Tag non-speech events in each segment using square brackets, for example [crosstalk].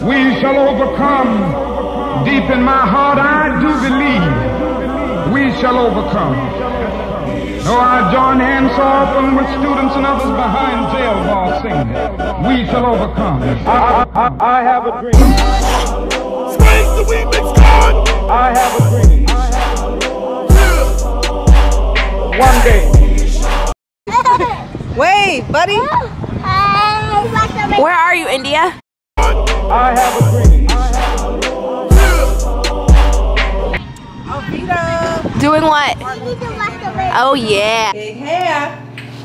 We shall overcome. Deep in my heart, I do believe we shall overcome. Though I join hands so often with students and others behind jail bars singing, we shall overcome. I, I, I have a dream. Scream the remix God. I have a dream. One day. [laughs] Wait, buddy. Where are you, India? I have a dream. Doing what? Oh yeah. Big hair.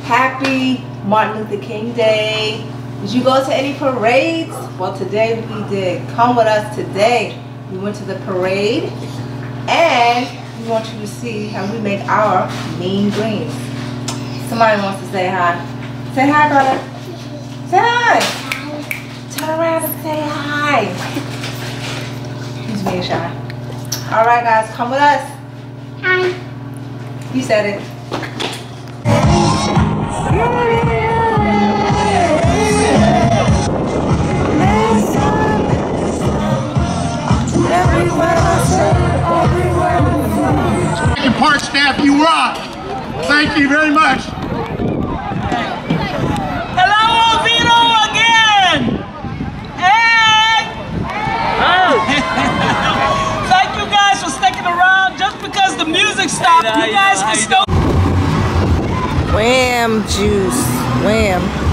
Happy Martin Luther King Day. Did you go to any parades? Well, today we did. Come with us today. We went to the parade and we want you to see how we make our mean greens. Somebody wants to say hi. Say hi, brother. Say hi. Turn around and say hi. He's being shy. All right, guys, come with us. Hi. You said it. Park staff, you rock. Thank you very much. You guys can. Wham juice. Wham.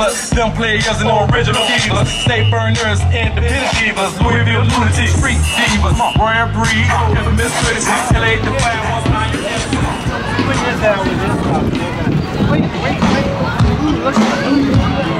Divas, them players and the original divas, state burners, independent divas, Louisville lunatics, street divas, Brian Breed, infamous critics, LA your. Wait, wait, wait. Ooh, look. I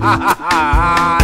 哈哈哈哈。